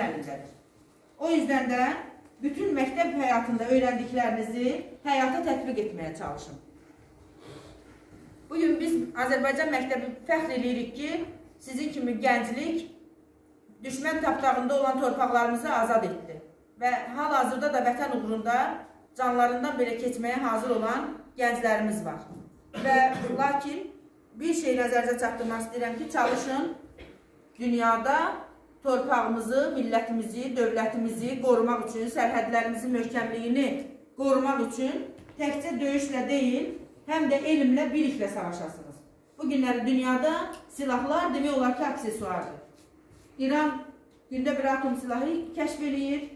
əlindədir. O yüzden də bütün məktəb həyatında öyrəndiklərinizi həyata tətbiq etməyə çalışın. Bugün biz Azərbaycan məktəbi fəxr edirik ki, sizin kimi gənclik düşmən tapdağında olan torpaqlarımızı azad etdi və hal-hazırda da vətən uğrunda canlarından belə keçməyə hazır olan gənclərimiz var. Və lakin bir şey nəzərinizə çatdırmaq istəyirəm ki, çalışın dünyada torpağımızı, millətimizi, dövlətimizi qorumaq üçün, sərhədlərimizin möhkəmliyini qorumaq üçün təkcə döyüşlə deyil, həm də elmlə, biliklə savaşasınız. Bu günləri dünyada silahlar demək olar ki, aksesuardır. İran gündə bir atom silahı kəşf eləyir,